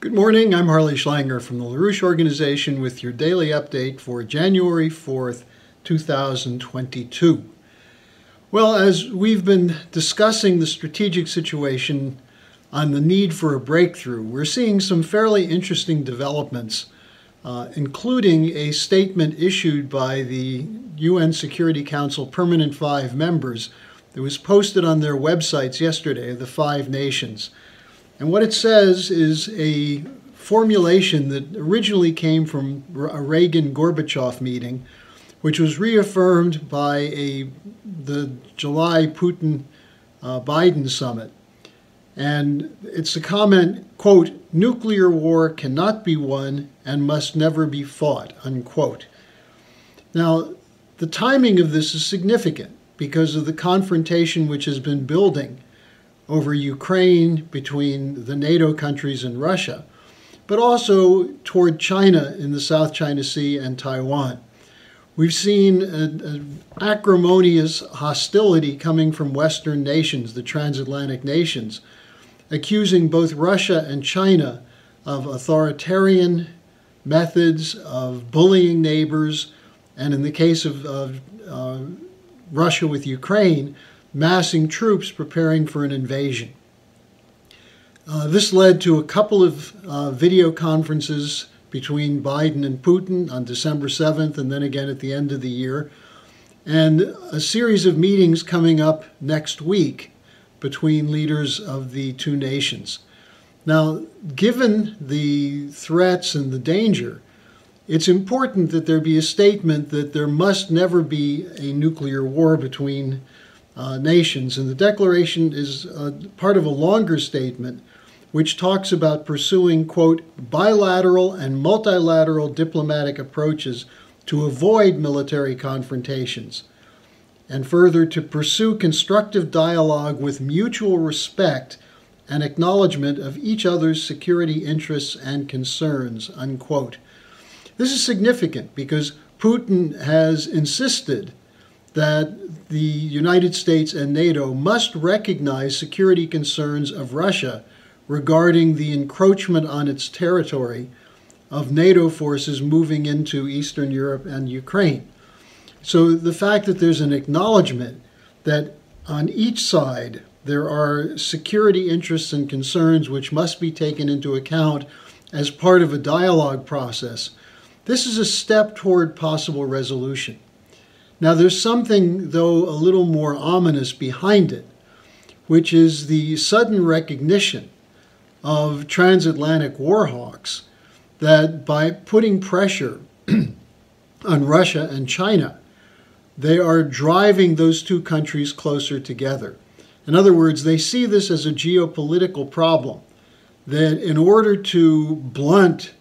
Good morning. I'm Harley Schlanger from the LaRouche Organization with your daily update for January 4th, 2022. Well, as we've been discussing the strategic situation on the need for a breakthrough, we're seeing some fairly interesting developments, uh, including a statement issued by the UN Security Council Permanent Five members that was posted on their websites yesterday, the five nations. And what it says is a formulation that originally came from a Reagan Gorbachev meeting, which was reaffirmed by a, the July Putin uh, Biden summit. And it's a comment, quote, nuclear war cannot be won and must never be fought, unquote. Now, the timing of this is significant because of the confrontation which has been building over Ukraine between the NATO countries and Russia, but also toward China in the South China Sea and Taiwan. We've seen an acrimonious hostility coming from Western nations, the transatlantic nations, accusing both Russia and China of authoritarian methods of bullying neighbors, and in the case of, of uh, Russia with Ukraine, massing troops preparing for an invasion. Uh, this led to a couple of uh, video conferences between Biden and Putin on December 7th and then again at the end of the year, and a series of meetings coming up next week between leaders of the two nations. Now, given the threats and the danger, it's important that there be a statement that there must never be a nuclear war between uh, nations. And the declaration is uh, part of a longer statement which talks about pursuing, quote, bilateral and multilateral diplomatic approaches to avoid military confrontations, and further to pursue constructive dialogue with mutual respect and acknowledgement of each other's security interests and concerns, unquote. This is significant because Putin has insisted that the United States and NATO must recognize security concerns of Russia regarding the encroachment on its territory of NATO forces moving into Eastern Europe and Ukraine. So the fact that there's an acknowledgement that on each side there are security interests and concerns which must be taken into account as part of a dialogue process, this is a step toward possible resolution. Now, there's something, though, a little more ominous behind it, which is the sudden recognition of transatlantic warhawks that by putting pressure on Russia and China, they are driving those two countries closer together. In other words, they see this as a geopolitical problem, that in order to blunt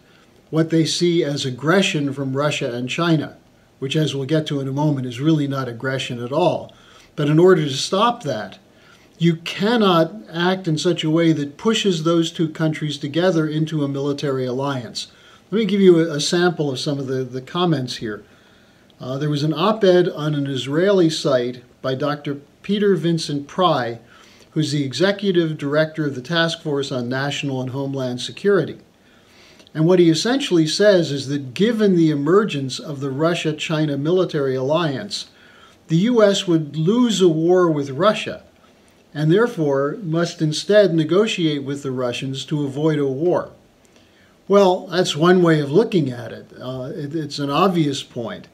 what they see as aggression from Russia and China, which, as we'll get to in a moment, is really not aggression at all. But in order to stop that, you cannot act in such a way that pushes those two countries together into a military alliance. Let me give you a, a sample of some of the, the comments here. Uh, there was an op ed on an Israeli site by Dr. Peter Vincent Pry, who's the executive director of the Task Force on National and Homeland Security. And what he essentially says is that given the emergence of the Russia China military alliance, the U.S. would lose a war with Russia and therefore must instead negotiate with the Russians to avoid a war. Well, that's one way of looking at it. Uh, it it's an obvious point.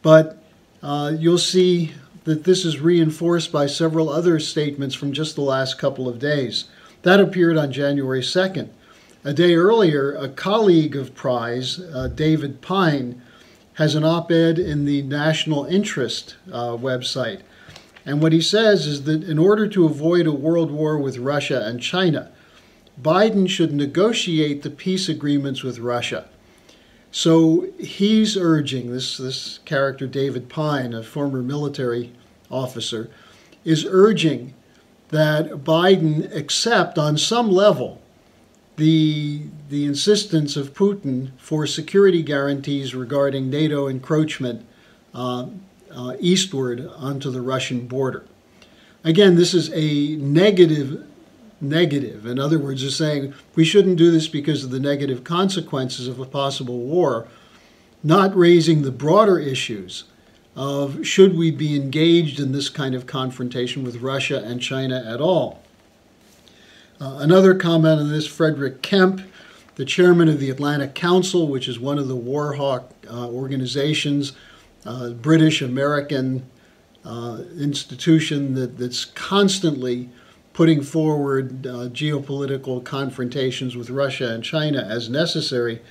But uh, you'll see that this is reinforced by several other statements from just the last couple of days. That appeared on January 2nd. A day earlier, a colleague of Pry's, uh, David Pyne, has an op ed in the National Interest uh, website. And what he says is that in order to avoid a world war with Russia and China, Biden should negotiate the peace agreements with Russia. So he's urging this, this character, David Pyne, a former military officer, is urging that Biden accept on some level the, the insistence of Putin for security guarantees regarding NATO encroachment uh, uh, eastward onto the Russian border. Again, this is a negative negative. In other words, they're saying we shouldn't do this because of the negative consequences of a possible war, not raising the broader issues of should we be engaged in this kind of confrontation with Russia and China at all. Uh, another comment on this Frederick Kempe, the chairman of the Atlantic Council, which is one of the war hawk uh, organizations, uh, British American uh, institution that, that's constantly putting forward uh, geopolitical confrontations with Russia and China as necessary.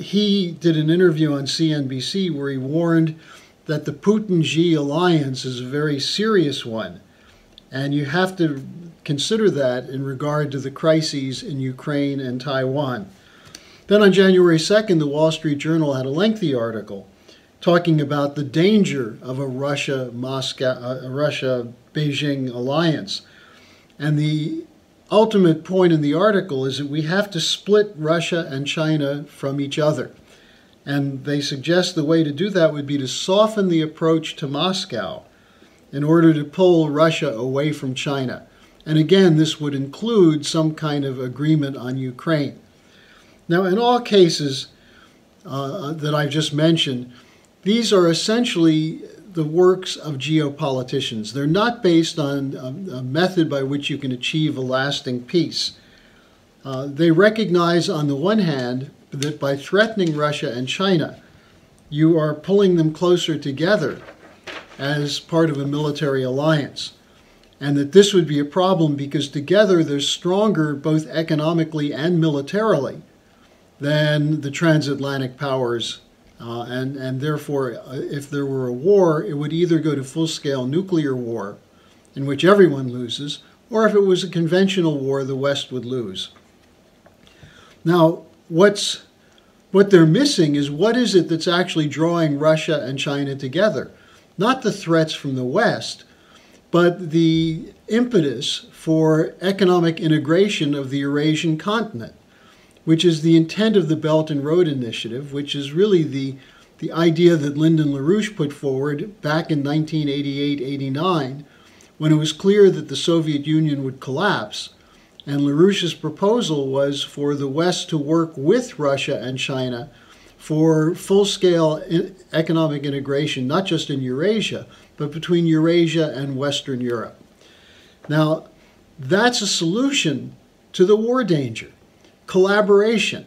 He did an interview on CNBC where he warned that the Putin Xi alliance is a very serious one. And you have to consider that in regard to the crises in Ukraine and Taiwan. Then on January 2nd, the Wall Street Journal had a lengthy article talking about the danger of a Russia Moscow uh, Russia Beijing alliance. And the ultimate point in the article is that we have to split Russia and China from each other. And they suggest the way to do that would be to soften the approach to Moscow in order to pull Russia away from China. And again, this would include some kind of agreement on Ukraine. Now, in all cases uh, that I've just mentioned, these are essentially the works of geopoliticians. They're not based on a, a method by which you can achieve a lasting peace. Uh, they recognize, on the one hand, that by threatening Russia and China, you are pulling them closer together as part of a military alliance. And that this would be a problem because together they're stronger both economically and militarily than the transatlantic powers. Uh, and, and therefore, uh, if there were a war, it would either go to full scale nuclear war, in which everyone loses, or if it was a conventional war, the West would lose. Now, what's what they're missing is what is it that's actually drawing Russia and China together? Not the threats from the West, but the impetus for economic integration of the Eurasian continent, which is the intent of the Belt and Road Initiative, which is really the, the idea that Lyndon LaRouche put forward back in 1988 89 when it was clear that the Soviet Union would collapse and LaRouche's proposal was for the West to work with Russia and China for full scale economic integration, not just in Eurasia, but between Eurasia and Western Europe. Now, that's a solution to the war danger collaboration,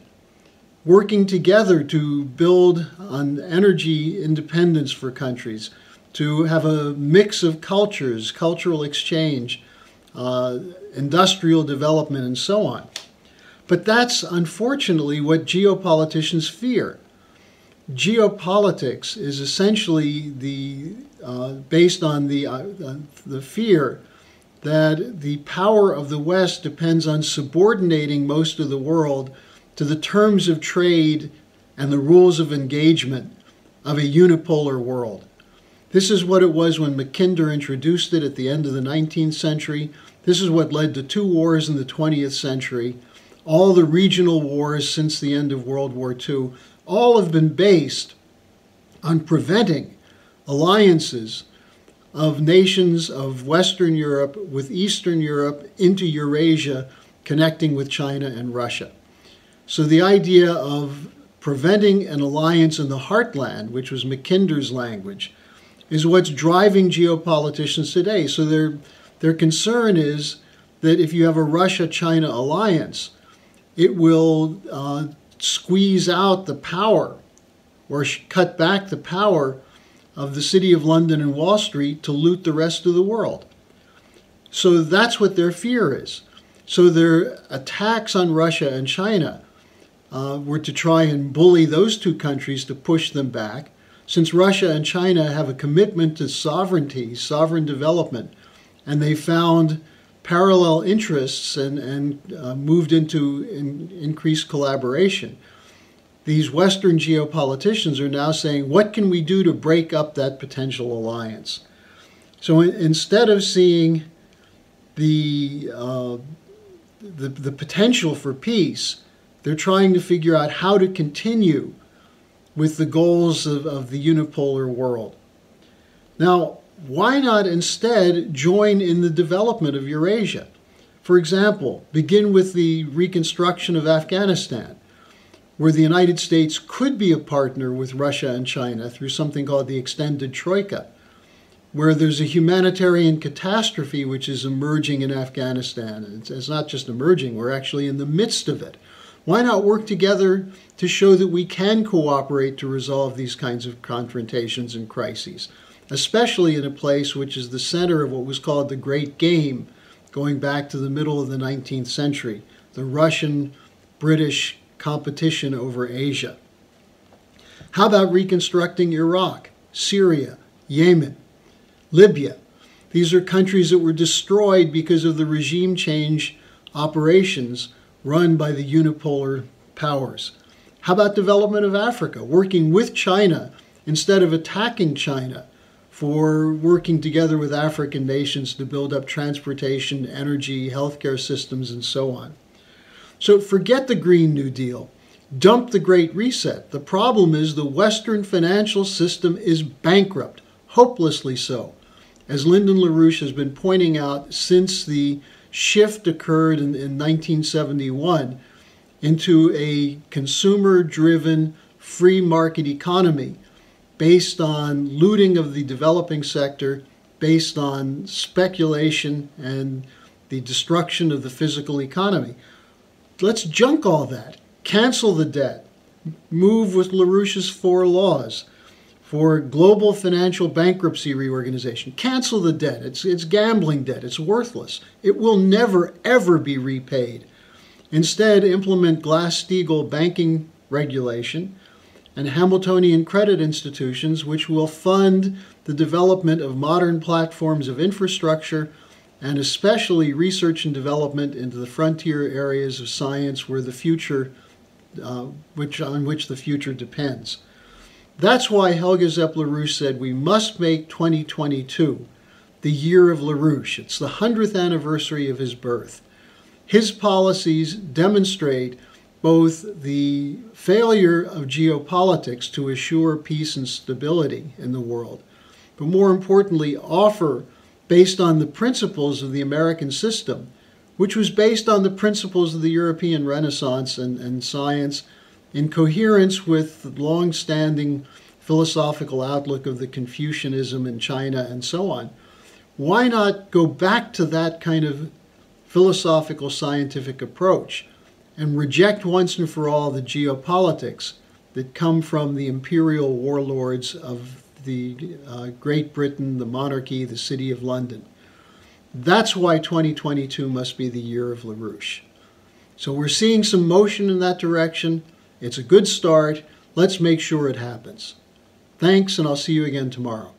working together to build on energy independence for countries, to have a mix of cultures, cultural exchange. Uh, industrial development, and so on. But that's unfortunately what geopoliticians fear. Geopolitics is essentially the uh, based on the uh, the fear that the power of the West depends on subordinating most of the world to the terms of trade and the rules of engagement of a unipolar world. This is what it was when Mackinder introduced it at the end of the 19th century. This is what led to two wars in the 20th century. All the regional wars since the end of World War II, all have been based on preventing alliances of nations of Western Europe with Eastern Europe into Eurasia, connecting with China and Russia. So the idea of preventing an alliance in the heartland, which was Mackinder's language, is what's driving geopoliticians today. So they're their concern is that if you have a Russia China alliance, it will uh, squeeze out the power or cut back the power of the City of London and Wall Street to loot the rest of the world. So that's what their fear is. So their attacks on Russia and China uh, were to try and bully those two countries to push them back. Since Russia and China have a commitment to sovereignty, sovereign development, and they found parallel interests and, and uh, moved into in, increased collaboration. These Western geopoliticians are now saying, what can we do to break up that potential alliance? So in, instead of seeing the, uh, the, the potential for peace, they're trying to figure out how to continue with the goals of, of the unipolar world. Now, why not instead join in the development of Eurasia? For example, begin with the reconstruction of Afghanistan, where the United States could be a partner with Russia and China through something called the Extended Troika, where there's a humanitarian catastrophe which is emerging in Afghanistan. It's, it's not just emerging, we're actually in the midst of it. Why not work together to show that we can cooperate to resolve these kinds of confrontations and crises, especially in a place which is the center of what was called the Great Game, going back to the middle of the 19th century, the Russian British competition over Asia. How about reconstructing Iraq, Syria, Yemen, Libya? These are countries that were destroyed because of the regime change operations run by the unipolar powers. How about development of Africa, working with China instead of attacking China for working together with African nations to build up transportation, energy, healthcare systems, and so on. So forget the Green New Deal. Dump the Great Reset. The problem is the Western financial system is bankrupt, hopelessly so. As Lyndon LaRouche has been pointing out since the shift occurred in, in 1971 into a consumer driven free market economy based on looting of the developing sector, based on speculation and the destruction of the physical economy. Let's junk all that, cancel the debt, move with LaRouche's four laws for global financial bankruptcy reorganization. Cancel the debt. It's, it's gambling debt. It's worthless. It will never, ever be repaid. Instead, implement Glass-Steagall banking regulation and Hamiltonian credit institutions, which will fund the development of modern platforms of infrastructure and especially research and development into the frontier areas of science where the future, uh, which, on which the future depends. That's why Helga Zepp LaRouche said we must make 2022 the year of LaRouche. It's the 100th anniversary of his birth. His policies demonstrate both the failure of geopolitics to assure peace and stability in the world, but more importantly, offer, based on the principles of the American system, which was based on the principles of the European Renaissance and, and science in coherence with the long-standing philosophical outlook of the Confucianism in China and so on. Why not go back to that kind of philosophical scientific approach and reject once and for all the geopolitics that come from the imperial warlords of the uh, Great Britain, the monarchy, the City of London. That's why 2022 must be the year of LaRouche. So we're seeing some motion in that direction. It's a good start. Let's make sure it happens. Thanks, and I'll see you again tomorrow.